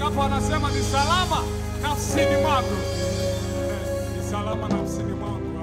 Wangapi wanasema ni salama nafsini mwangu? Ni salama nafsini mwangu.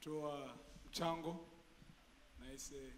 Kutoa mchango nahisi